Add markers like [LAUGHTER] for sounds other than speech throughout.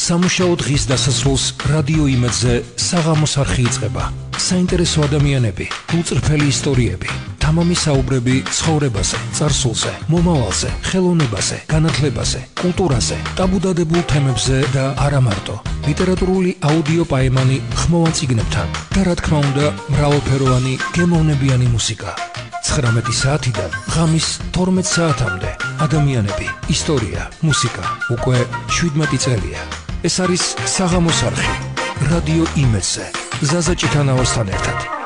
სამუშაო დღის დასასრულს რადიო იმედზე საღამო სარხი იწყება. საინტერესო ადამიანები, უწრფელი ისტორიები, თამამი საუბრები ცხოვრებაზე, წარსულზე, მომავალზე, ხელოვნებაზე, განათლებაზე, კულტურაზე, ტაბუდადებულ თემებზე და არამარტო. ლიტერატურული აუდიო პაემანი ხმოვან წიგნებთან და რა თქმა უნდა, მრავალფეროვანი გემოვნებიანი მუსიკა. 19 საათიდან ღამის 12 საათამდე ადამიანები, ისტორია, მუსიკა უკვე 17 წელია. ეს არის საღამოს არხი, რადიო იმედზე. ზაზა ჭიქანაოსთან ერთად.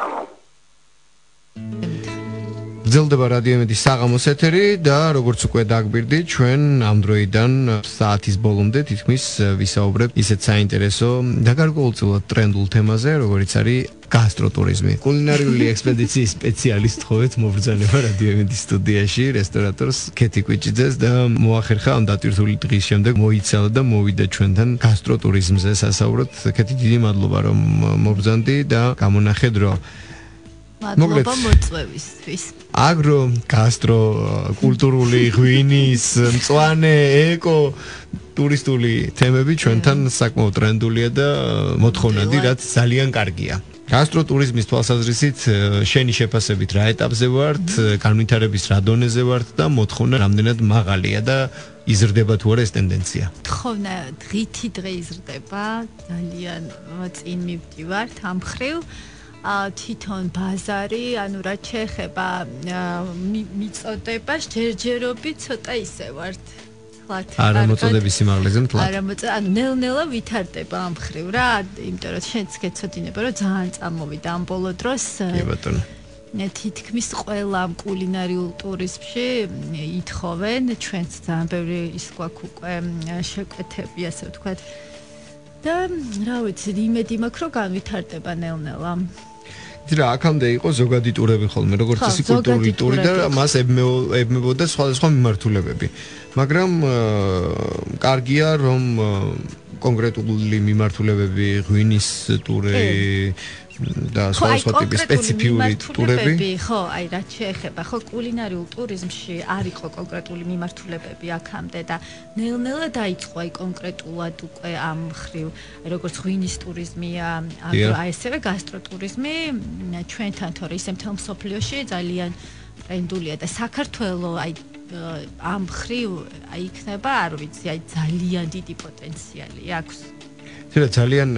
გრძელდება რადიო იმედის საღამოს ეთერი და როგორც უკვე დაგბირდი ჩვენ ამ დროიდან საათის ბოლომდე თითქმის ვისაუბრებ ისეთ საინტერესო და გარკვეულწილად ტრენდულ თემაზე როგორიც არის გასტროტურიზმი. კულინარიული ექსპედიციის სპეციალისტ ხოვეთ მობრძანება რადიო იმედის სტუდიაში რესტორატორს კეთი კვიჭიძეს და მოახერხა ამ დატვირთული დღის შემდეგ მოიცალა და მოვიდა ჩვენთან გასტროტურიზმზე სასაუბროთ. კეთი დიდი მადლობა რომ მობრძანდი და გამონახეთ რომ მადლობა მოწვევისთვის. აგრო, გასტრო, კულტურული, ღვინის, მწვანე, ეკო ტურისტული თემები ჩვენთან საკმაოდ ტრენდულია და მოთხოვნადი, რაც ძალიან კარგია. გასტროტურიზმის თვალსაზრისით შენი შეფასებით რა ეტაპზე ვართ, განვითარების რა დონეზე ვართ და მოთხოვნა რამდენად მაღალია და იზრდება თუ არა ეს ტენდენცია? თხოვნა დღითიდღე იზრდება, ძალიან წინ მივდივართ ამ ხრივ. თვითონ ბაზარი, ანუ რა შეეხება მიწოდება, ჯერჯერობით ცოტა ისე ვართ. ხლათ. არა მოწოდების სიმაღლეზე მთლად. არა მოწ ანუ ნელ-ნელა ვითარდება ამ ხრივ რა, იმიტომ რომ შენც გეცოდინება რომ ძალიან წამოვიდა ამ ბოლო დროს. კი ბატონო. თითქმის ყველა კულინარიულ ტურიზმში ითხოვენ ჩვენც ძალიან ბევრი ის გვაქვს უკვე შეკვეთები ასე ვთქვათ. და რა ვიცი, იმედი მაქვს რომ განვითარდება ნელ-ნელა. ძრა აქამდე იყო ზოგადი ტურები ხოლმე როგორც ისე კულტურული ტური და მას ებმებოდა სხვადასხვა მიმართულებები. მაგრამ კარგია რომ კონკრეტული მიმართულებები ღვინის ტური და სხვა ტიპის სპეციფიური ტურები? ხო აი რაც შეეხება ხო კულინარიულ ტურიზმში არ იყო კონკრეტული მიმართულებები აქამდე და ნელ-ნელა დაიწყო აი კონკრეტულად უკვე ამ ხრივ როგორც ღვინის ტურიზმია აი ესევე გასტროტურიზმი ჩვენთან თორე ისე მთელ მსოფლიოში ძალიან ტრენდულია და საქართველოს აი ამ ხრივ აი იქნება არ ვიცი აი ძალიან დიდი პოტენციალი აქვს. შეიძლება ძალიან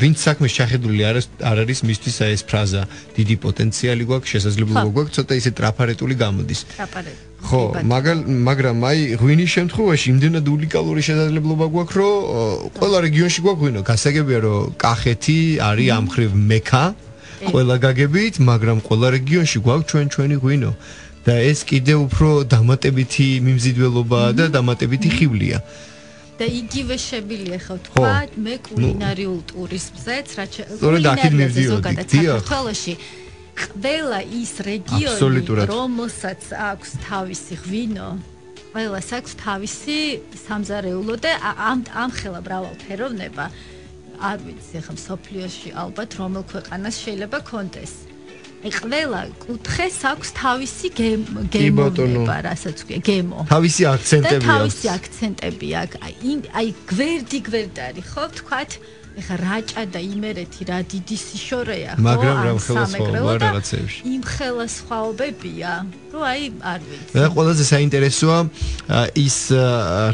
ვინც საქმე შეხედული არ არ არის მისთვის ეს ფრაზა დიდი პოტენციალი გვაქვს შესაძლებლობა გვაქვს ცოტა ისე ტრაფარეტული გამოდის. ტრაფარეტ ხო მაგალ მაგრამ აი ღვინის შემთხვევაში იმდენად უნიკალური შესაძლებლობა გვაქვს რომ ყველა რეგიონში გვაქვს ღვინო. გასაგებია რომ კახეთი არის ამ ხრივ მექა ყველა გაგებით მაგრამ ყველა რეგიონში გვაქვს ჩვენ ჩვენი ღვინო და ეს კიდე უფრო დამატებითი მიმზიდველობაა და დამატებითი ხიბლია და იგივე შებილია ხო თქვა მე კულინარიულ ტურიზმზეც რაც კულინარიაზე ზოგადად საქართველოში ყველა ის რეგიონი რომელსაც აქვს თავისი ღვინო ყველას აქვს თავისი სამზარეულო და ამ ამ ხელა მრავალფეროვნება. არ ვიცი ხა სოფლიოში ალბათ რომელ ქვეყანას შეიძლება კონდეს. აი ყველა კუთხეს აქვს თავისი გემო რასაც ქვია გემო. თავისი აქცენტები აქვს. თავისი აქცენტები აქვს. აი აი გვერდი გვერდარი ხო თქვათ ეხა რაჭა და იმერეთი რა დიდი სიშორეა ხო მაგრამ რა ხელსაუბრა რაღაცებში იმ ხელსაუბრებია რომ აი არ ვიცი. და ყველაზე საინტერესოა ის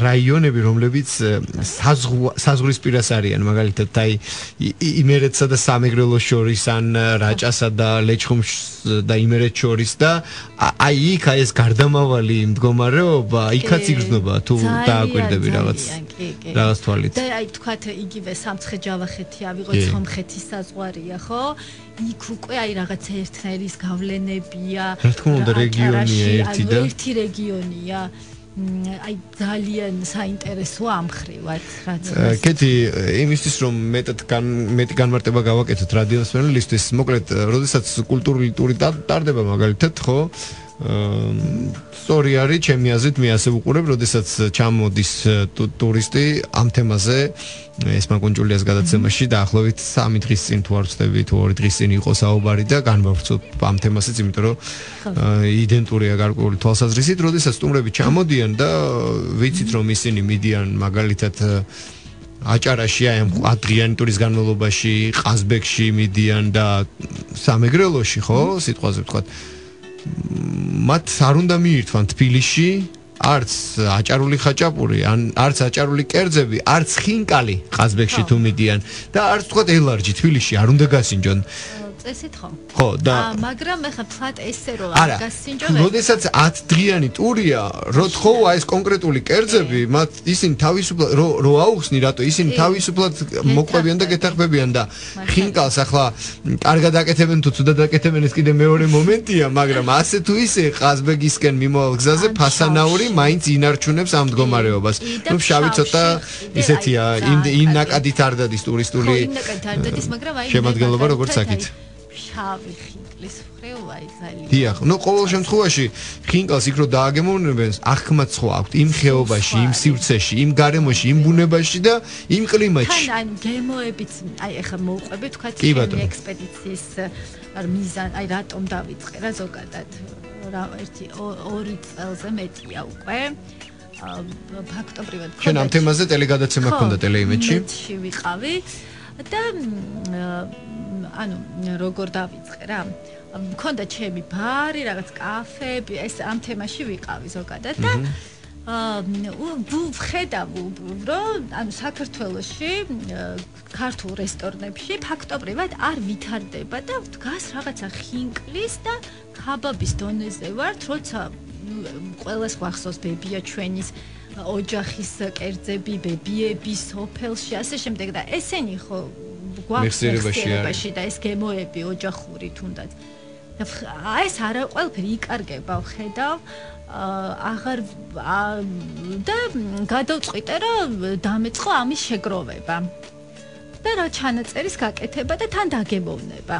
რაიონები რომლებიც საზღვრის პირას არიან მაგალითად აი იმერეთსა და სამეგრელოს შორის ან რაჭასა და ლეჩხუმს და იმერეთ შორის და აი იქ აი ეს გარდამავალი მდგომარეობა იქაც იგრძნობა თუ დააკვირდები რაღაც რაღაც თვალით. და აი თქვათ იგივე სამცხე ჯავახეთი ავიღოთ სომხეთის საზღვარია ხო? იქ უკვე აი რაღაც ერთნაირის გავლენებია. რა თქმა უნდა რეგიონია ერთი და? ერთი რეგიონია. აი ძალიან საინტერესო ამხრივად რაც კეთი იმისთვის რომ მეტად მეტი განმარტება გავაკეთოთ რადიოსმენელისთვის მოკლედ როდესაც კულტურული ტური ტარდება მაგალითად ხო სწორი არის ჩემი აზრით მე ასე ვუყურებ, როდესაც ჩამოდის ტურისტი ამ თემაზე ესმაკონჯულიას გადაცემაში დაახლოებით 3 დღის წინ თუ არ ვწდები თუ 2 დღის წინ იყო საუბარი და განვავრცობ ამ თემასაც, იმიტომ რომ იდენტურია გარკვეული თვალსაზრისით, როდესაც სტუმრები ჩამოდიან და ვიცით რომ ისინი მიდიან მაგალითად აჭარაში აი ამ ადრიანი ტურის განმავლობაში ყაზბეგში მიდიან და სამეგრელოში ხო სიტყვაზე ვთქვათ მათ არ უნდა მიირთვან თბილისში არც აჭარული ხაჭაპური ან არც აჭარული კერძები არც ხინკალი ყაზბეგში თუ მიდიან და არც ვთქვათ ელარჯი თბილისში არ უნდა გასინჯონ წესით ხო? ხო, და მაგრამ ეხლა ფლატ ესე რომ არ გასინჯო. როდესაც 10 დღიანი ტურია, რო თხოვა ეს კონკრეტული კერძები, მათ ისინი თავისუფლად რო რო აუხსნი, რატო ისინი თავისუფლად მოყვებიან და გეთახმებიან და ხინკალს ახლა კარგად აკეთებენ თუ ცუდად აკეთებენ ეს კიდე მეორე მომენტია, მაგრამ ასე თუ ისე ყაზბეგისკენ მიმოვალ გზაზე ფასანაური მაინც ინარჩუნებს ამ მდგომარეობას. ნუ შავი ცოტა ისეთია, იმ ნაკადით არ დადის ტურისტული. ხო, იმ ნაკადით არ დადის, მაგრამ აი შემადგენლობა როგორც აქეთ. შავი ხინკლის ხრევა ის ძალიან დიახ, ნუ ყოველ შემთხვევაში ხინკალს იქ რო დააგემოვნებენ, აღქმა ცხვა აქვს იმ ხეობაში, იმ სივრცეში, იმ გარემოში, იმ ბუნებაში და იმ კლიმატში. თან ან გემოებიც, აი ახლა მოუყვები თქვა ჩემი ექსპედიციის მიზან, აი რატომ დავიწყე რა ზოგადად რა ერთი 2 წელზე მეტია უკვე. ფაქტობრივად ჩვენ ამ თემაზე ტელეგადაცემა ქონდა ტელეიმედში. მე ვიყავი და ანუ როგორ დავიწყე რა? მქონდა ჩემი ბარი რაღაც კაფეები ეს ამ თემაში ვიყავი ზოგადად და აა ვხედავ რომ ანუ საქართველოში ქართულ რესტორნებში ფაქტობრივად არ ვითარდება და დგას რაღაცა ხინკლის და ქაბაბის დონეზე ვარ თორსა ყველას გვახსოვს ბებია ჩვენის ოჯახის კერძები ბებიები სოფელში ასე შემდეგ და ესენი ხო გვახსენებაში და ეს გემოები ოჯახური თუნდაც. აი ეს არა ყველაფერი იკარგება ხედავ აღარ და გადავწყვიტე რომ დამეწყო ამის შეგროვება. და რა ჩანაწერის გაკეთება და თან დაგემოვნება.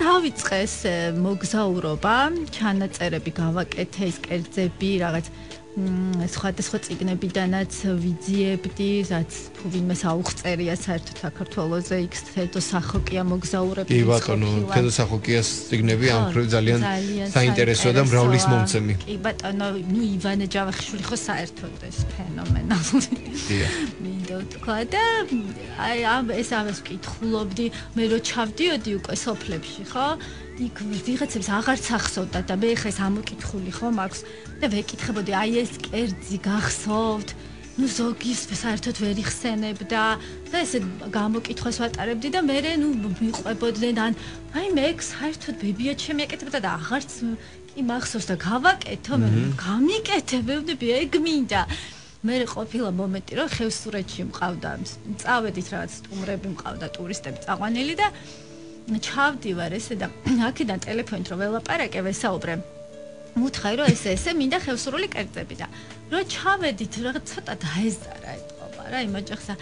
დავიწყე ეს მოგზაურობა ჩანაწერები გავაკეთე ის კერძები რაღაც სხვადასხვა ციგნებიდანაც ვიძიებდი, რაც თუ ვინმე საუხწერია საერთოდ საქართველოსზე იქ თედო სახოკია მოგზაურები. კი ბატონო, თედო სახოკიას ციგნები ამ ხრივ ძალიან საინტერესოა და მრავლის მომცემი. კი ბატონო, ნუ ივანე ჯავახიშვილი ხო საერთოდ ეს ფენომენალური. დია. მინდო თქვა და აი ამ ეს ამას ვკითხულობდი, მე რო ჩავდიოდი უკვე სოფლებში, ხო? იქ ვიღაცებს აღარც ახსოვდა და მე ხეს ამოკითხული ხო მაქვს და ვეკითხებოდი აი ეს კერძი გახსოვთ? ну ზოგის საერთოდ ვერ იხსენებდა და ესე გამოკითხვას ვატარებდი და მე ნუ მიყვებოდნენ ან აი მე საერთოდ ბებია ჩემი ეკეთებდა და აღარც კი მახსოვს და გავაკეთო მე გამიკეთებდი ეგ მინდა მე ყოფილა მომენტი რომ ხევსურეთში მყავდა წავედით რაღაც სტუმრები მყავდა ტურისტები წაყვანილი და ჩავდივარ ესე და [CLEARS THROAT] აქედან ტელეფონით რომ ველაპარაკე ვესაუბრე მუთხარი რომ ესე ესე მინდა ხევსურული კერძები და რომ ჩავედით რაღაც ცოტა დაეზარა ეთყობა რა იმ ოჯახსა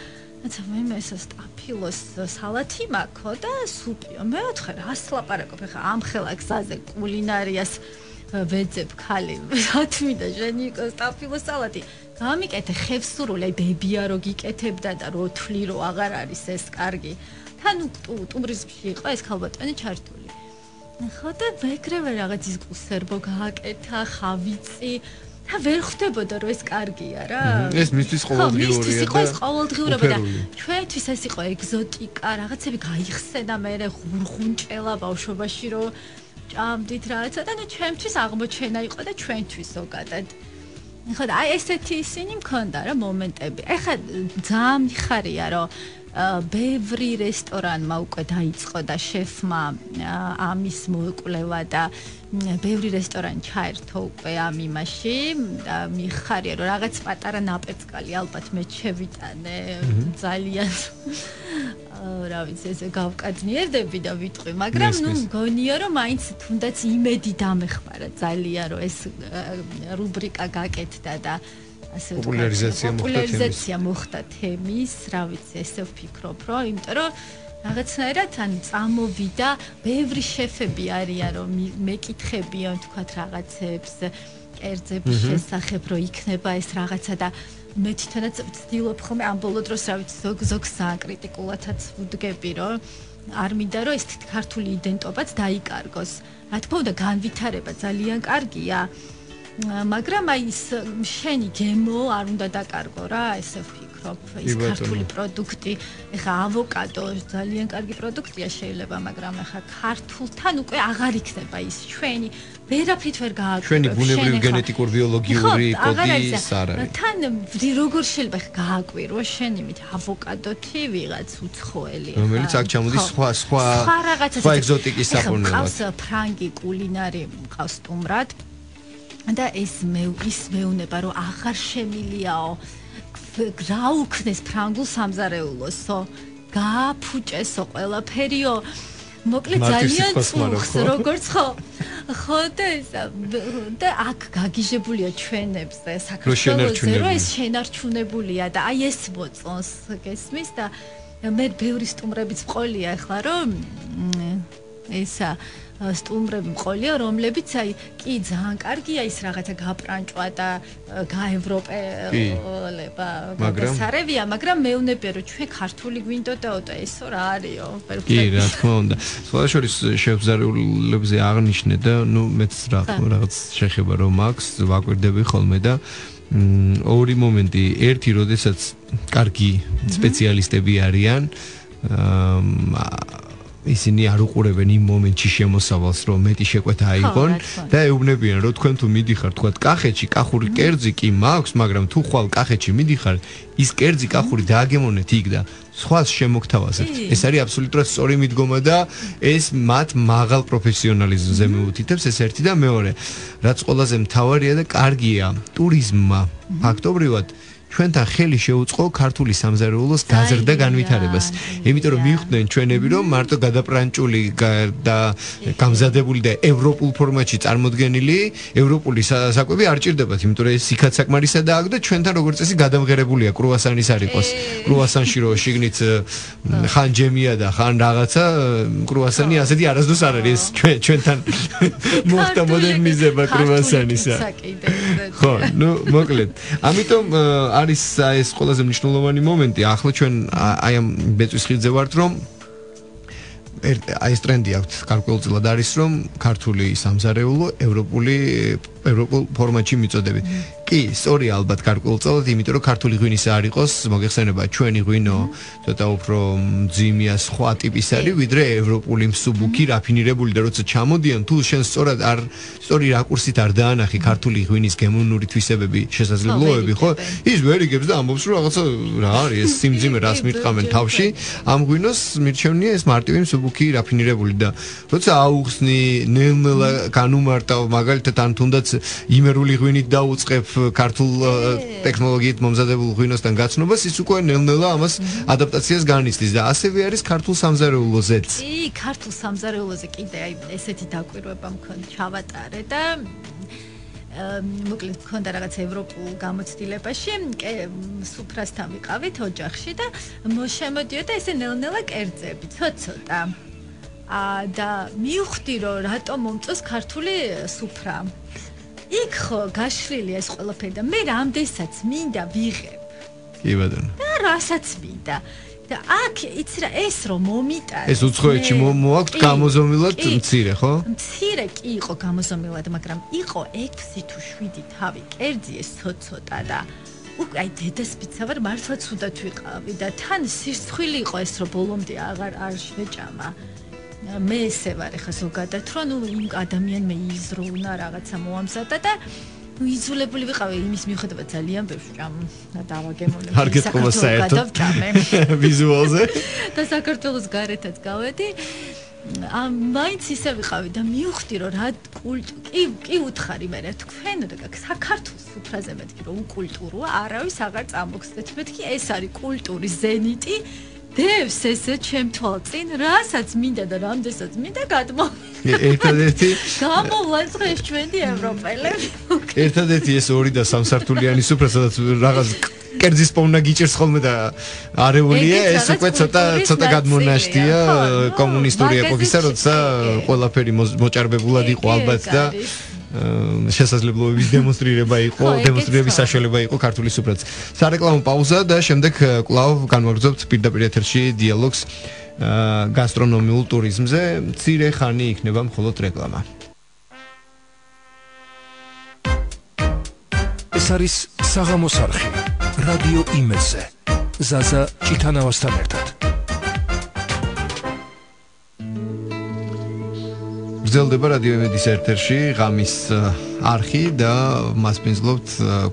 აცა მე მე ეს სტაფილოს სალათი მაქო და სუპიო. მე ვთხარ რას ლაპარაკობ? ხა ამ ხელა გზაზე კულინარიას ვეძებ ხალი რათმი და ჟენი იყო სტაფილოს სალათი გამიკეთე ხევსურული აი ბებია რო გიკეთებდა და რო თვლი რო აღარ არის ეს კარგი თან ტუმრიზმში იყო ეს ხალბატონი ჩართული. ხო და ვეკრევე რაღაც ის კუსერბო გააკეთა, ხავიცი და ვერ ხვდებოდა რომ ეს კარგია რა. ეს მისთვის ყოველდღიურია და მისთვის იყო ეს ყოველდღიურობა და ჩვენთვის ეს იყო ეგზოტიკა, რაღაცები გაიხსენა მე ხურხუნჭელა ბავშვობაში რომ ჭამდით რაღაცა და ჩვენთვის აღმოჩენა იყო და ჩვენთვის ზოგადად. ხო და აი ესეთი ისინი მქონდა რა მომენტები. ეხლა ძალიან მიხარია რომ ბევრი რესტორანმა უკვე დაიწყო და შეფმა ამის მოეკვლევა და ბევრი რესტორანი ჩაერთო უკვე ამ იმაში და მიხარია რომ რაღაც პატარა ნაპერწკალი ალბათ მე შევიტანე ძალიან რა ვიცი ესე გავკადნიერდები და ვიტყვი მაგრამ ნუ მგონია რომ მაინც თუნდაც იმედი დამეხმარა ძალიან რომ ეს რუბრიკა გაკეთდა და ასე პოპულარიზაცია მოხდა პოპულარიზაცია მოხდა თემის, რა ვიცი, ესე ვფიქრობ, რომ იმიტომ რომ რაღაცნაირად ან წამოვიდა, ბევრი შეფები არიან, რომ მეკითხებიან თქვათ რაღაცებს, კერძების შესახებ, რომ იქნება ეს რაღაცა და მე თვითონაც ვცდილობ ხოლმე ამ ბოლო დროს რა ვიცი, ზოგ ზოგ საკრიტიკულათაც ვდგები, რომ არ მინდა რომ ეს ქართული იდენტობაც დაიკარგოს. რა თქმა უნდა, განვითარება ძალიან კარგია. მაგრამ აი ის შენი გემო არ უნდა დაკარგო რა ესე ვფიქრობ ის ქართული პროდუქტი, ეხა ავოკადო ძალიან კარგი პროდუქტია შეიძლება, მაგრამ ეხა ქართულთან უკვე აღარ იქნება ის ჩვენი ვერაფრით ვერ გააკვირვებ. ჩვენი ბუნებრივი გენეტიკურ ბიოლოგიური კოდი ის არ არის. თან როგორ შეიძლება გააკვირო შენ იმით ავოკადოთი ვიღაც უცხოელი რომელიც აქ ჩამოდის სხვა სხვა სხვა ეგზოტიკის საფუძვლად. ყავს ფრანგი კულინარი ყავს სტუმრად. და ეს მე ის მეუნება რომ აღარ შემილიაო. რა უქნეს ფრანგულ სამზარეულოსო? გააფუჭესო ყველაფერიო. მოკლედ ძალიან წუხს როგორც ხო. ხო და და აქ გაგიჟებულია ჩვენებზე საქართველოსზე რომ ეს შენარჩუნებულია და აი ეს მოწონს გესმის და მე ბევრი სტუმრებიც მყოლია ახლა რომ ესა სტუმრები მყოლია, რომლებიც აი კი ძალიან კარგია ის რაღაცა გაპრანჭვა და გაევროპელება გასარევია, მაგრამ მეუნებია რომ ჩვენ ქართული გვინდოდაო და ესო რა არისო? კი, რა თქმა უნდა. სხვადასხვა შევზარულებზე აღნიშნე და ნუ მეც რა რაღაც შეხება რომ მაქვს, ვაკვირდები ხოლმე და ორი მომენტი, ერთი, როდესაც კარგი სპეციალისტები არიან, აა ისინი არ უყურებენ იმ მომენტში შემოსავალს, რომ მეტი შეკვეთა აიღონ და ეუბნებიან, რომ თქვენ თუ მიდიხარ თქვა კახეთში, კახური კერძი კი მაქვს, მაგრამ თუ ხვალ კახეთში მიდიხარ, ის კერძი კახური დააგემონეთ იქ და სხვა შემოგთავაზეთ. ეს არის აბსოლუტურად სწორი მიდგომა და ეს მათ მაღალ პროფესიონალიზმზე მეუთითებს ეს ერთი და მეორე. რაც ყველაზე მთავარია და კარგია ტურიზმმა. ფაქტობრივად ჩვენთან ხელი შეუწყო ქართული სამზარეულოს გაზრდა განვითარებას. იმიტომ რომ მიხვდნენ ჩვენები რომ მარტო გადაპრანჭული და გამზადებული და ევროპულ ფორმატში წარმოდგენილი ევროპული საკვები არ ჭირდებათ, იმიტომ რომ ეს იქაც საკმარისა და ჩვენთან როგორც წესი გადამღერებულია კრუასანის არ იყოს. კრუასანში რო შიგნით [LAUGHS] ხან ჯემია და ხან რაღაცა კრუასანი ასეთი არასდროს არ არის ჩვენ ჩვენთან მოხდა მოდერნიზება კრუასანისა. ხო, ну, მოკლედ. ამიტომ არის ეს ყველაზე მნიშვნელოვანი მომენტი. ახლა ჩვენ აი ამ ბეწვის ხიძზე ვართ, რომ აი ეს ტრენდი აქვს გარკვეულწილად არის რომ ქართული სამზარეულო ევროპული ევროპულ ფორმატში მიწოდებით. კი, სწორია ალბათ გარკვეულწილად, იმიტომ რომ ქართული ღვინისა არ იყოს, მოგეხსენება ჩვენი ღვინო ცოტა უფრო ძიმია სხვა ტიპის არის, ვიდრე ევროპული მსუბუქი, რაფინირებული და როცა ჩამოდიან, თუ შენ სწორად არ სწორი რაკურსით არ დაანახი ქართული ღვინის გემოვნური თვისებები, შესაძლებლობები, ხო? ის ვერ იგებს და ამბობს რომ რაღაცა რა არის ეს სიმძიმე რას მირტყამენ თავში, ამ ღვინოს მირჩევნია ეს მარტივი მსუბუქი, რაფინირებული და როცა აუხსნი, ნელ-ნელა განუმარტავ, მაგალითად ან თუნდაც იმერული ღვინით დაუწყებ ქართულ ტექნოლოგიით მომზადებულ ღვინოსთან გაცნობას, ის უკვე ნელ-ნელა ამას ადაპტაციას განიცდის და ასევე არის ქართულ სამზარეულოზეც. კი, ქართულ სამზარეულოზე კიდე აი ესეთი დაკვირვება მქონდა ჩავატარე და მოკლედ მქონდა რაღაც ევროპულ გამოცდილებაში, სუფრასთან ვიყავით ოჯახში და მოშემოდიოდა ესე ნელ-ნელა კერძები, ცოტ-ცოტა. ა და მივხვდი რომ რატომ მომწოს ქართული სუფრა. იქ ხო გაშლილია ეს ყველაფერი და მე რამდენსაც მინდა ვიღებ. კი ბატონო. და რასაც მინდა. და აქ იცი რა ეს რომ მომიტანე. ეს უცხოეთში მოაქვს გამოზომილად მცირე, ხო? მცირე კი იყო გამოზომილად, მაგრამ იყო 6 თუ 7 თავი კერძი ეს ცოტ-ცოტა და უკვე აი დედასპიცა ვარ მართლაც უდათ ვიყავი და თან სირცხვილი იყო ეს რომ ბოლომდე აღარ არ შეჭამა. მე ესე ვარ ხა ზოგადად რომ ნუ იმ ადამიანმა იზრუნა რაღაცა მოამზადა და ნუ იზოლებული ვიყავი იმის მიუხედავად ძალიან ბევრს ჭამ და დავაგემოვნე არ გეტყობა საერთოდ [LAUGHS] ვიზუალზე. [LAUGHS] და საქართველოს გარეთაც გავედი. ამ მაინც ისე ვიყავი და მივხვდი რომ რა კულტურა კი უთხარი მე რა თქვენ რა საქართველოს უფრაზე მეთქი რომ უკულტუროა არავის აღარ წამოგხსნეთ მეთქი ეს არის კულტურის ზენიტი დევს ესე ჩემ თვალწინ, რასაც მინდა და რამდესაც მინდა გადმო. ერთადერთი გამოვლენს ეს ჩვენი ევროპელები. ერთადერთი ეს ორი და სამსართულიანი სუფრა, სადაც რაღაც კერძის პოვნა გიჭირს ხოლმე და არეულია, ეს უკვე ცოტა ცოტა გადმონაშთია კომუნისტური ეპოქისა, როცა ყველაფერი მოჭარბებულად იყო ალბათ და შესაძლებლობების [LAUGHS] დემონსტრირება იყო, დემონსტრირების საშუალება იყო ქართული სუფრაც. სარეკლამო პაუზა და შემდეგ კლავ განვაგრძობთ პირდაპირ ეთერში დიალოგს გასტრონომიულ ტურიზმზე. ცირე ხანი იქნება მხოლოდ რეკლამა. ეს არის საღამოს არხი. რადიო იმედზე. ზაზა ჭითანავასთან ერთად. გრძელდება რადიო ემედის ეთერში ღამის არხი და მას პინძლობთ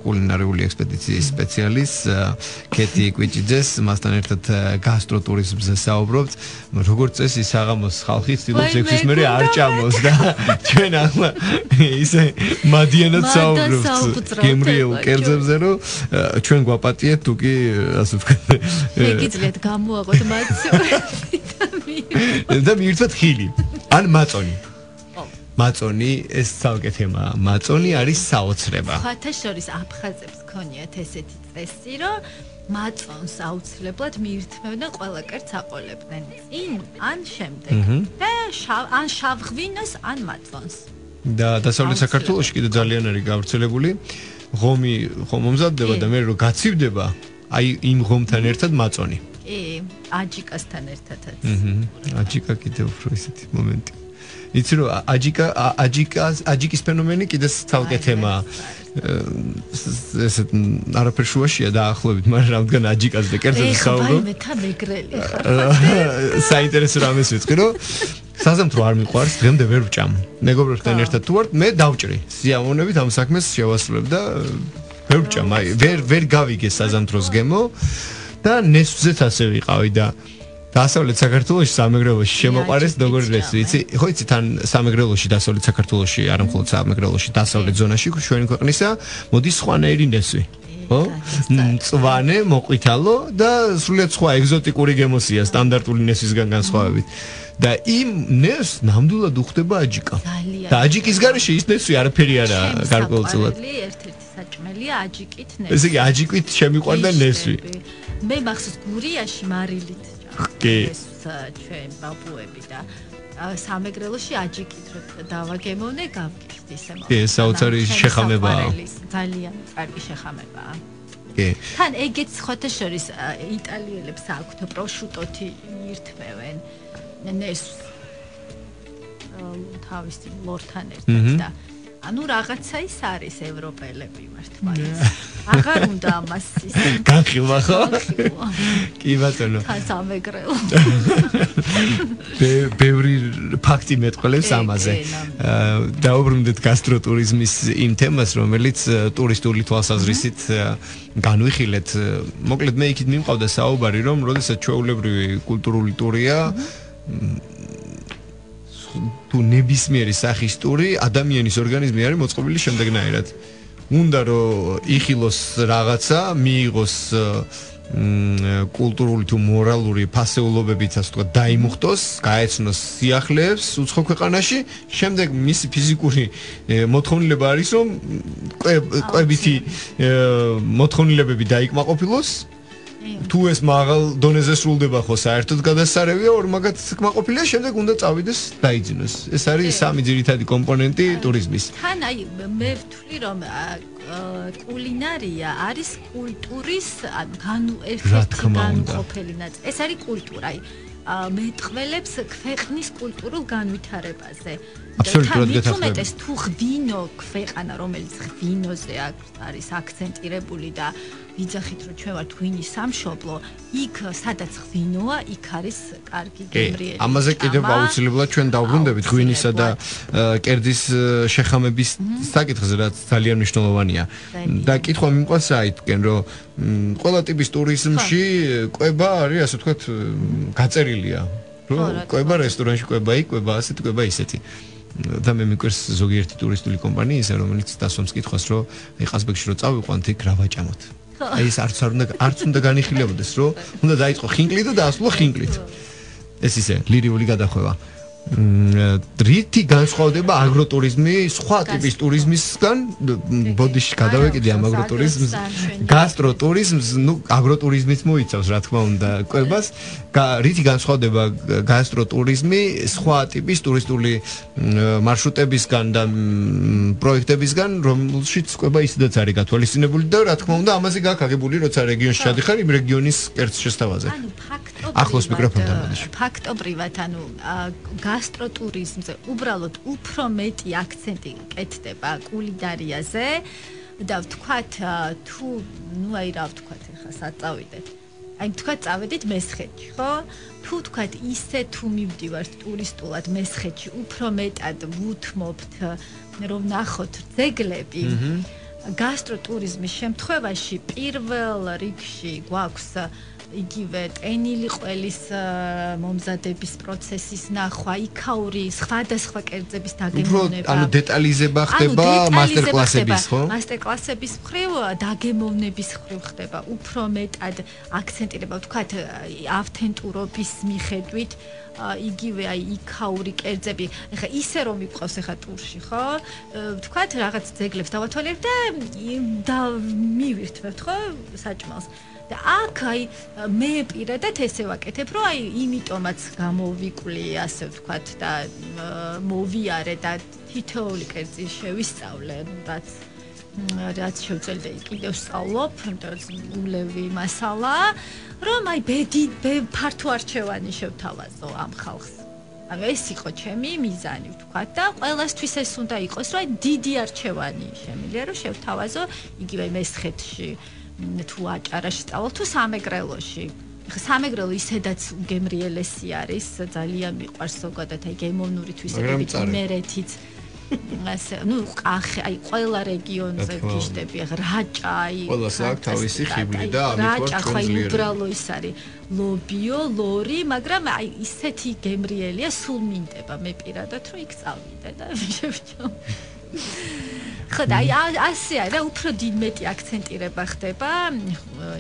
კულინარიული ექსპედიციის სპეციალისტ კეთი კვიჭიძეს. მასთან ერთად გასტროტურიზმზე საუბრობთ. როგორც წესი საღამოს ხალხი? ცდილობს ექვსის მერე არ ჭამოს და ჩვენ ახლა ისე მადიანად საუბრობთ გემრიელ კერძებზე რომ ჩვენ გვაპატიეთ თუ კი ასე ვქნათ ეგიძლიათ გამოაყოთ მაცი და მიირთვათ ხილი. ან მაწონი მაწონი ეს ცალკე თემაა. მაწონი არის საოცრება. ხათა შორის აფხაზებს ქონიათ ესეთი წესი, რომ მაწონს აუცილებლად მიირთმევდნენ ყველა კერძს აყოლებდნენ. წინ ან შემდეგ. და ან შავღვინოს ან მაწონს. და დასავლეთ საქართველოში კიდე ძალიან არის გავრცელებული. ღომი ხომ მომზადდება და მე რო გაცივდება, აი იმ ღომთან ერთად მაწონი. კი, აჯიკასთან ერთადაც. აჰა. აჯიკა კიდე უფრო ისეთი მომენტი. იცი რომ აჯიკა აჯიკას აჯიკის ფენომენი კიდე ცალკე თემაა ეს არაფერ შუაშია დაახლოებით მაგრამ რამდგან აჯიკაზე კერძზე საუბრო. მე თა მეგრელი ხარ. [LAUGHS] საინტერესო რამეს ვიწყი რომ საზამთრო არ მიყვარს დღემდე ვერ ვჭამ. მეგობრებთან ერთად თუ ვარ მე დავჭრი. სიამოვნებით ამ საქმეს შევასრულებ და ვერ ვჭამ. აი ვერ ვერ გავიგე საზამთროს გემო და ნესვზეც ასე ვიყავი და დასავლეთ საქართველოს სამეგრელოში შემოყარეს როგორ ეს იცი ხო იცი თან სამეგრელოში დასავლეთ საქართველოში არ მხოლოდ სამეგრელოში დასავლეთ ზონაში ჩვენი ქვეყნისა მოდის სხვანაირი ნესვი ხო? წვანე მოყვითალო და სრულიად სხვა ეგზოტიკური გემოსია სტანდარტული ნესვისგან განსხვავებით. და იმ ნეს ნამდვილად უხდება აჯიკა. და აჯიკის garaში ის ნესვი არაფერი არა გარკვეულწილად. ერთ-ერთი საჭმელია აჯიკით ნესვი ესე იგი აჯიკით შემიყვარდა ნესვი მე მახსოვს გურიაში მარილით კი ჩვენ ბაბუები და სამეგრელოში აჯიკით რო დავაგემოვნე გავგიხთ ისე კი ეს საოცარი შეხამებაა. ძალიან კარგი შეხამებაა. კი. თან ეგეც ხოთა შორის იტალიელებს აქვთ პროშუტოთი ირთმევენ. ნეს თავისი ლორთან ერთად და ანუ რაღაცა ის არის ევროპელები მართლა აღარ უნდა ამას ის განხილვა ხო? კი ბატონო. სამეგრელო. ბევრი ფაქტი მეტყოლებს ამაზე. დაუბრუნდეთ გასტროტურიზმის იმ თემას რომელიც ტურისტული თვალსაზრისით განვიხილეთ. მოკლედ მე იქით მიმყავდა საუბარი რომ როდესაც ჩვეულებრივი კულტურული ტურია თუ ნებისმიერი სახის ტური ადამიანის ორგანიზმი არის მოწყობილი შემდეგნაირად. უნდა რომ იხილოს რაღაცა, მიიღოს კულტურული თუ მორალური ფასეულობებით ასე ვთქვათ დაიმუხტოს, გაეცნოს სიახლეებს უცხო ქვეყანაში, შემდეგ მისი ფიზიკური მოთხოვნილება არის რომ კვებითი მოთხოვნილებები დაიკმაყოფილოს თუ ეს მაღალ დონეზე სრულდება ხო საერთოდ გადასარევია ორ მაგათ კმაყოფილია შემდეგ უნდა წავიდეს დაიძინოს. ეს არის სამი ძირითადი კომპონენტი ტურიზმის. თან აი მე ვთვლი რომ კულინარია არის კულტურის განუ ერთ-ერთი განყოფილი ნაწილი ეს არის კულტურა აი მეტყველებს ქვეყნის კულტურულ განვითარებაზე. აბსოლუტურად გეთანხმები. მithumetes თუ ღვინო ქვეყანა, რომელიც ღვინოზე არის აქცენტირებული და ვიძახით რომ ჩვენ ვართ ღვინის სამშობლო, იქ სადაც ღვინოა, იქ არის კარგი გემრიელი. ამაზე კიდევ აუცილებლად ჩვენ დავბრუნდებით ღვინისა და კერდის შეხამების საკითხზე, რაც ძალიან მნიშვნელოვანია. და კითხვა მიმყვანს აითკენ, რომ ყველა ტიპის ტურიზმში კვება არის, ასე ვთქვათ, გაწერილია. რომ კვება რესტორანში კვებაი, კვება ასეთ კვება ისეთი. და მე მიკვირს ზოგიერთი ტურისტული კომპანიისა, რომელიც დასვამს კითხვას, რომ აი ყაზბეგში რო წავიყვანთ, იქ რა ვაჭამოთ? აი ეს არც არ უნდა არც უნდა განიხილებოდეს, რომ უნდა დაიწყო ხინკლი და დაასრულო ხინკლით. ეს ისე ლირიული გადახვევა. რითი განსხვავდება აგროტურიზმი სხვა ტიპის ტურიზმისგან? ბოდიში გადავეკიდე ამ აგროტურიზმს. გასტროტურიზმს, ну, აგროტურიზმიც მოიცავს, რა თქმა უნდა, კვებას. რითი განსხვავდება გასტროტურიზმი სხვა ტიპის ტურისტული მარშრუტებისგან და პროექტებისგან, რომელშიც კვება ისედაც არის გათვალისწინებული და რა თქმა უნდა, ამაზე გაკაგებული, როცა რეგიონში ჩადიხარ, იმ რეგიონის კერძ შესთავაზე. ანუ ფაქტობრივად ახლოს მიკროფონთან მოდიში. ფაქტობრივად, ანუ გასტროტურიზმზე უბრალოდ უფრო მეტი აქცენტი კეთდება კულინარიაზე და ვთქვათ თუ ნუ აი რა ვთქვათ ახლა საწავიდეთ აი თქვა წავედით მესხეთში, ხო? თუ თქვა ისე თუ მივდივართ ტურისტულად მესხეთში, უფრო მეტად ვუთმობთ რომ ნახოთ ძეგლები. გასტროტურიზმის შემთხვევაში პირველ რიგში გვაქვს იგივე ტენილი ყველის მომზადების პროცესის ნახვა, იქაური სხვადასხვა კერძების დაგემოვნება. ანუ დეტალიზება ხდება მასტერკლასების, ხო? მასტერკლასების მხრივ დაგემოვნების მხრივ ხდება. უფრო მეტად აქცენტირება, ვთქვათ, ავთენტურობის მიხედვით იგივე აი იქაური კერძები. ეხა ისე რომ იყოს ეხა ტურში, ხო? ვთქვათ, რაღაც ძეგლებს დავათვალიერებ და მივირთმევთ, ხო? საჭმელს. და აქ აი მე პირადად ესე ვაკეთებ, რომ აი იმიტომაც გამოვიკლი, ასე ვთქვათ და მოვიარე და თითოეული კერძი შევისწავლე, რაც რაც შევწელდა კიდევ სწავლობ, იმიტომ რომ ულევი მასალა, რომ აი ბედი ფართო არჩევანი შევთავაზო ამ ხალხს. ანუ ეს იყო ჩემი მიზანი, ვთქვათ და ყოველასთვის ეს უნდა იყოს, რომ აი დიდი არჩევანი შემიძლია რომ შევთავაზო იგივე მესხეთში. თუ აჭარაში სწავლობ თუ სამეგრელოში. ხა სამეგრელო ისედაც გემრიელესი არის ძალიან მიყვარს ზოგადად აი გემოვნური თვისებებით იმერეთიც. ასე ნუ ყახე აი ყველა რეგიონზე გიშდები ახ რაჭა აი ყველას აქვს თავისი ხიბლი და ვარ რაჭა ხო აი უბრალო ის არის. ლობიო ლორი მაგრამ აი ისეთი გემრიელია სულ მინდება მე პირადად რომ იქ წავიდე და [LAUGHS] შევჭამ [LAUGHS] ხო და აი ასე არა უფრო დიდ მეტი აქცენტირება ხდება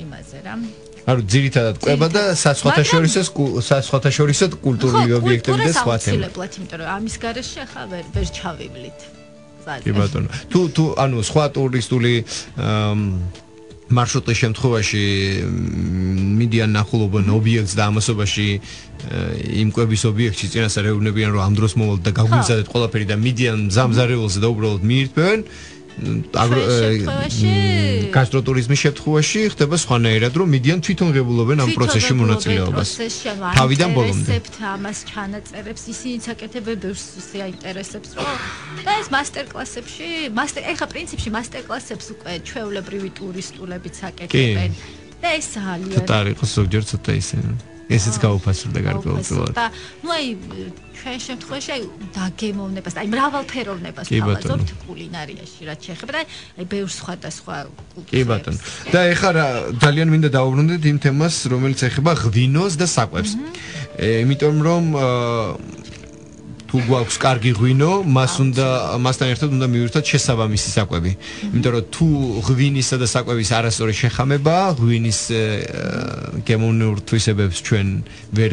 იმაზე რა ანუ ძირითადად ყვება და საცხვათაშორისო საცხვათაშორისო კულტურული ობიექტები და სხვა თემები. ხო, კულტურას იმიტომ რომ ამის garaში ახლა ვერ ვერ ჩავივლით. კი ბატონო. თუ თუ ანუ სხვა ტურისტული მარშრუტის შემთხვევაში მიდიან ნახულობენ ობიექტს და ამასობაში იმ კვების ობიექტში წინასწარ ეუბნებიან რომ ამ დროს მოვალ და გაგვიზადეთ ყველაფერი და მიდიან ზამზარეულზე და უბრალოდ მიირთმევენ გასტროტურიზმის შემთხვევაში ხდება სხვანაირად რომ მიდიან თვითონ ღებულობენ ამ პროცესში მონაწილეობას. თავიდან ბოლომდე. რეცეპტ ამას ჩანაწერებს ისინი საკეთებებს შეაინტერესებს რომ და ეს მასტერკლასებში მასტერ ეხა პრინციპში მასტერკლასებს უკვე ჩვეულებრივი ტურისტულებიც საკეთებენ. და ეს ძალიან ცოტა არის ზოგჯერ ცოტა ისე ესეც გაუფასურდა გარკვეულწილად. და ნუ აი ჩვენ შემთხვევაში აი დაგემოვნებას, აი მრავალფეროვნებას თავაზობთ კულინარიაში, რაც შეეხება და აი ბევრ სხვადასხვა კულტურებს. კი ბატონო. და ეხლა რა ძალიან მინდა დაუბრუნდეთ იმ თემას, რომელიც ეხება ღვინოს და საკვებს. ე იმიტომ რომ თუ გვაქვს კარგი ღვინო, მას უნდა მასთან ერთად უნდა მივირთოთ შესაბამისი საკვები. იმიტომ რომ თუ ღვინისა და საკვების არასწორი შეხამება, ღვინის გემოვნურ თვისებებს ჩვენ ვერ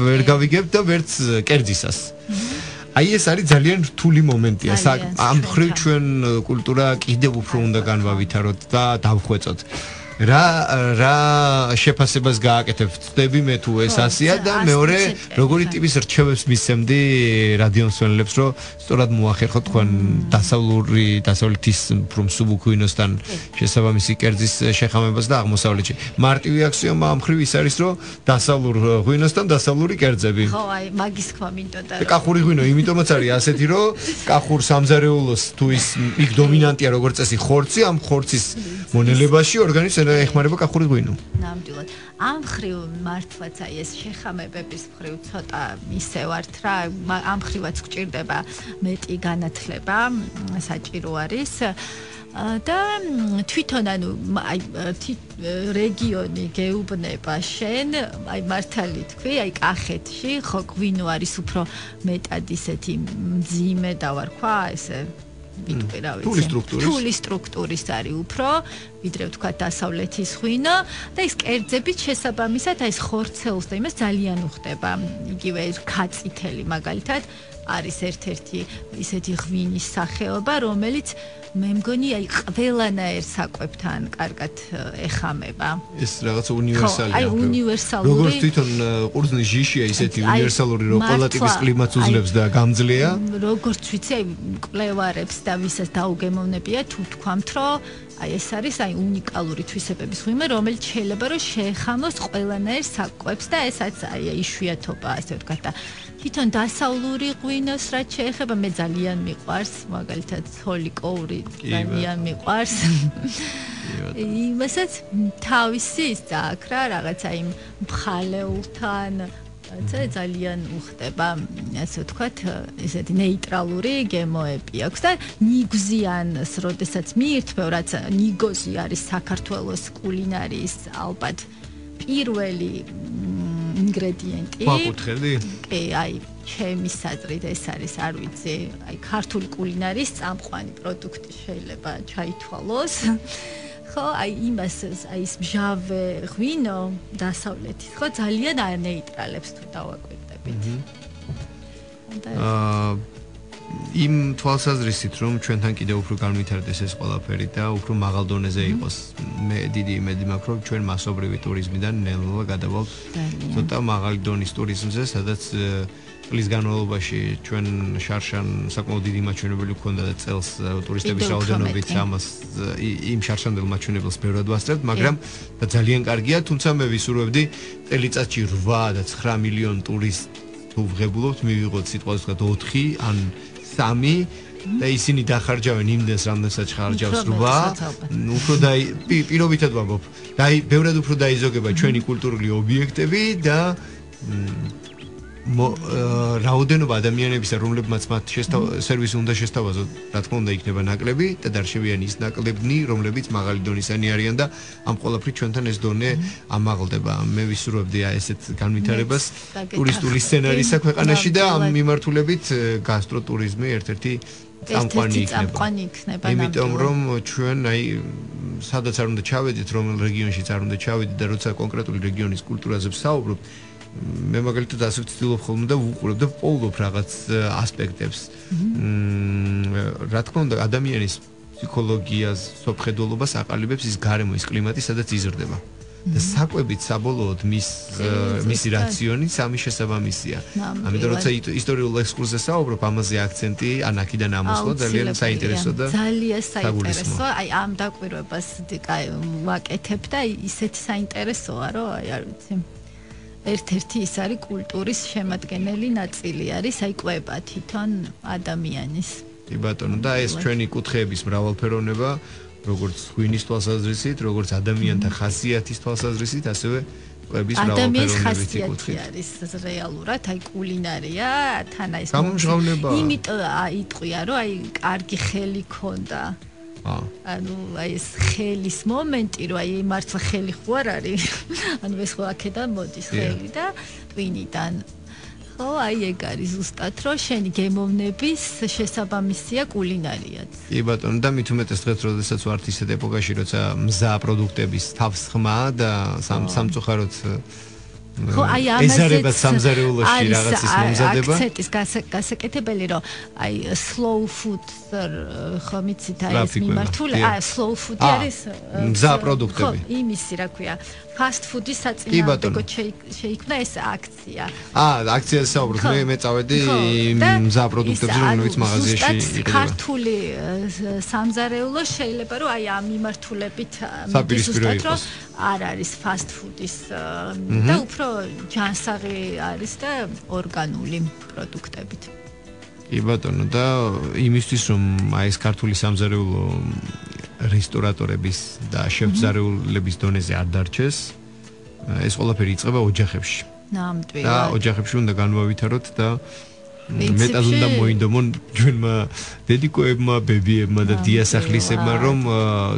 ვერ გავიგებთ და ვერც კერძისას. აი ეს არის ძალიან რთული მომენტია. ამ ხრივ ჩვენ კულტურა კიდევ უფრო უნდა განვავითაროთ და დავხვეწოთ. რა რა შეფასებას გააკეთებ? ვწდები მე თუ ეს ასია და მეორე როგორი ტიპის რჩევებს მისცემდი რადიოსვენელებს, რომ სწორად მოახერხოთ თქვენ დასავლური დასავლეთის ფრომ სუბუქუინოსთან შესაბამისი კერძის შეხამებას და აღმოსავლეთში. მარტივი აქსიომა ამ ხრივ ის არის, რომ დასავლურ ღვინოსთან დასავლური კერძები. ხო, აი, მაგის ხმა მინდოდა. კახური ღვინო, იმიტომაც არის ასეთი, რომ კახურ სამზარეულოს თუ ის იქ დომინანტია როგორც წესი ხორცი, ამ ხორცის მონელებაში ორგანიზმს ეხმარება კახური ღვინო. ნამდვილად. ამ ხრივ მართლაც აი ეს შეხამებების ხრივ ცოტა ისე ვართ რა, ამ ხრივაც გჭირდება მეტი განათლება, საჭირო არის. და თვითონ ანუ აი რეგიონი გეუბნება შენ, აი მართალი თქვი, აი კახეთში ხო ღვინო არის უფრო მეტად ისეთი მძიმე და ვარქვა ესე ვიტყვი რა ვიცი. ფული სტრუქტურის. ფული სტრუქტურის არის უფრო, ვიდრე ვთქვა დასავლეთის ღვინო და ის კერძებით შესაბამისად აი ეს ხორცეულს და იმას ძალიან უხდება. იგივე ქაწითელი მაგალითად არის ერთ-ერთი ისეთი ღვინის სახეობა, რომელიც მე მგონი აი ყველანაირ საკვებთან კარგად ეხამება. ეს რაღაც უნივერსალია. აი უნივერსალური. როგორც თვითონ ყურძნის ჟიშია ისეთი უნივერსალური რო ყველა ტიპის კლიმატს უძლებს და გამძლეა. როგორც ვიცი აი კლევარებს და ვისაც დაუგემოვნებია თუ თქვამთ რომ აი ეს არის აი უნიკალური თვისებების ღვინო რომელიც შეიძლება რომ შეეხამოს ყველანაირ საკვებს და ესაც აი იშვიათობა ასე ვთქვათ და თვითონ დასავლური ღვინოს რაც შეეხება მე ძალიან მიყვარს მაგალითად სოლიკოური ძალიან მიყვარს. იმასაც თავისი ის აქ რა რაღაცა იმ მხალეულთან ცა ძალიან უხდება. ასე ვთქვათ ესეთი ნეიტრალური გემოები აქვს და ნიგზიანს როდესაც მიირთმევ რაც ნიგოზი არის საქართველოს კულინარიის ალბათ პირველი ინგრედიენტი. ვაკუთხები? კი, აი, ჩემი საზრით ეს არის, არ ვიცი, აი, ქართული კულინარიის წამყვანი პროდუქტი შეიძლება ჩაითვალოს. ხო, აი იმას აი ეს მჟავე ღვინო დასავლეთის, ხო, ძალიან არ ნეიტრალებს თუ დავაკვირდებით. აა იმ თვალსაზრისით რომ ჩვენთან კიდევ უფრო განვითარდეს ეს ყველაფერი და უფრო მაღალ დონეზე იყოს მე დიდი იმედი მაქვს რომ ჩვენ მასობრივი ტურიზმიდან ნელ-ნელა გადავალთ ცოტა მაღალი დონის ტურიზმზე სადაც წლის განმავლობაში ჩვენ შარშან საკმაოდ დიდი მაჩვენებელი გქონდა და წელს ტურისტების რაოდენობით ამას იმ შარშანდელ მაჩვენებელს ბევრად ვასწრებთ მაგრამ და ძალიან კარგია თუმცა მე ვისურვებდი წელიწადში 8 და 9 მილიონი ტურისტი თუ ვღებულობთ მივიღოთ სიტყვაზე თქვა 4 ან 3 და ისინი დახარჯავენ იმდენს რამდენსაც ხარჯავს 8 უფრო დაი პირობითად ვამბობ დაი ბევრად უფრო დაიზოგება ჩვენი კულტურული ობიექტები და რაოდენობა ადამიანებისა, რომლებმაც მათ სერვისი უნდა შესთავაზოთ, რა თქმა უნდა, იქნება ნაკლები და დარჩებიან ის ნაკლებნი, რომლებიც მაღალი დონისანი არიან და ამ ყოლაფრით ჩვენთან ეს დონე ამაღლდება. მე ვისურვებდი აი ესეთ განვითარებას ტურისტული სცენარისა ქვეყანაში და ამ მიმართულებით გასტროტურიზმი ერთ-ერთი წამყვანი იქნება. იმიტომ რომ ჩვენ აი სადაც არ უნდა ჩავედით, რომელ რეგიონშიც არ უნდა ჩავედით და როცა კონკრეტული რეგიონის კულტურაზე ვსაუბრობთ, მე მაგალითად ასე ვცდილობ ხოლმე და ვუყურებ და პოულობ რაღაც ასპექტებს. მმ რა თქმა უნდა ადამიანის ფსიქოლოგიას, სოფხედულობას აყალიბებს ის გარემო, ის კლიმატი, სადაც იზრდება. და საკვებით საბოლოოდ მის მისი რაციონი სამი შესაბამისია. ამიტომ როცა ისტორიულ ექსკურსზე საუბრობ, ამაზე აქცენტი ანაკიდან ამოსვლა ძალიან საინტერესო და ძალიან საინტერესო. აი ამ დაკვირვებას ვაკეთებ და ისეთი საინტერესოა, რომ აი არ ვიცი. ერთ-ერთი ის არის კულტურის შემადგენელი ნაწილი არის აი ყვება თვითონ ადამიანის. კი ბატონო და ეს ჩვენი კუთხეების მრავალფეროვნება როგორც ღვინის თვალსაზრისით, როგორც ადამიანთა ხასიათის თვალსაზრისით, ასევე ყვების მრავალფეროვნებით იკუთხით. არის რეალურად აი კულინარია, თან აი ეს გამომჟღავნება. იმიტომ აიტყვია რომ აი კარგი ხელი ქონდა. ანუ აი ეს ხელის მომენტი, რომ აი მართლა ხელი ხო არ არის? [LAUGHS] ანუ ეს ხო აქედან მოდის ხელი და ტვინიდან. ხო, აი ეგ არის ზუსტად, რომ შენი გემოვნების შესაბამისია კულინარიაც. კი ბატონო, და მით უმეტეს დღეს, როდესაც ვართ ისეთ ეპოქაში, როცა მზა პროდუქტების თავს ხმა და სამწუხაროდ ხო აი ამაზე ეზარება სამზარეულოში რაღაცის მომზადება? აქცენტის გასაკეთებელი რომ აი slow food ხო მიცით აი ეს მიმართული აი slow food არის მზა პროდუქტები. ხო იმისი რა ქვია fast food-ის საწინააღმდეგო შეიქმნა ეს აქცია. აა, აქციაზე საუბრობ, მე მე წავედი მზა პროდუქტებზე, რომელიც მაღაზიაში იყიდება. ქართული სამზარეულო შეიძლება რომ აი ამ მიმართულებით ზუსტად რომ არ არის fast food-ის და უფრო ჯანსაღი არის და ორგანული პროდუქტებით. კი ბატონო და იმისთვის რომ აი ეს ქართული სამზარეულო რესტორატორების და შეფზარეულების დონეზე არ დარჩეს. ეს ყველაფერი იწყება ოჯახებში. ნამდვილად. და ოჯახებში უნდა განვავითაროთ და მეტად უნდა მოინდომონ ჩვენმა დედიკოებმა, ბებიებმა და დიასახლისებმა, რომ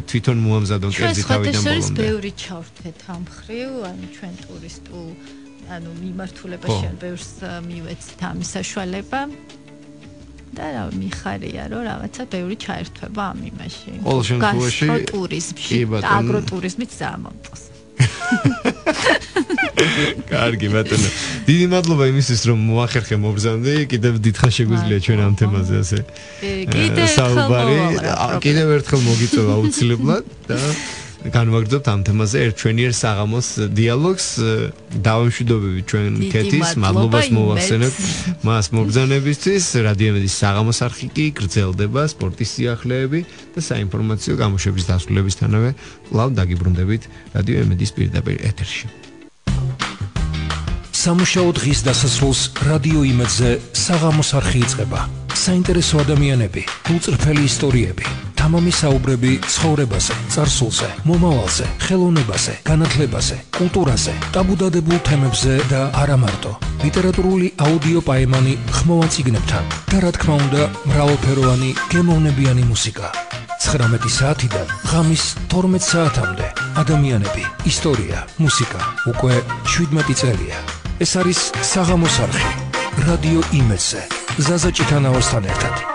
თვითონ მოამზადონ კერძი თავიდან ბოლომდე. ეს ბევრი ჩავთვეთ ამ ხრივ, ანუ ჩვენ ტურისტულ ანუ მიმართულებაში ან ბევრს მივეცით ამის საშუალება. და რა მიხარია რომ რაღაცა ბევრი ჩაერთვება ამ იმაში. ყოველ შემთხვევაში ტურიზმში და აგროტურიზმით ზამონტოს. კარგი ბატონო. დიდი მადლობა იმისთვის რომ მოახერხე მობზანდი. კიდევ დიდხან შეგვიძლია ჩვენ ამ თემაზე ასე. კიდევ საუბარი. კიდევ ერთხელ მოგიწევა აუცილებლად და განვაგრძობთ ამ თემაზე. ერთჩვენიერ საღამოს დიალოგს დავამშვიდობები ჩვენ კეთის მადლობას მოვახსენებ მას მობრძანებისთვის რადიომედის საღამოს არხი კი გრძელდება სპორტის სიახლეები და საინფორმაციო გამოშვების დასრულებისთანავე კვლავ დაგიბრუნდებით რადიომედის პირდაპირ ეთერში. სამუშაო დღის დასასრულს რადიო იმედზე საღამოს არხი იწყება. საინტერესო ადამიანები, გულწრფელი ისტორიები თამამი საუბრები ცხოვრებაზე, წარსულზე, მომავალზე, ხელოვნებაზე, განათლებაზე, კულტურაზე, ტაბუდადებულ თემებზე და არა მარტო. ლიტერატურული აუდიო პაემანი ხმოვან ციგნებთან და რა თქმა უნდა, მრავალფეროვანი გემოვნებიანი მუსიკა. 19 საათიდან ღამის 12 საათამდე ადამიანები, ისტორია, მუსიკა, უკვე 17 წელია. ეს არის საღამოს არხი. რადიო იმედზე. ზაზა ჭიტანაოსთან ერთად.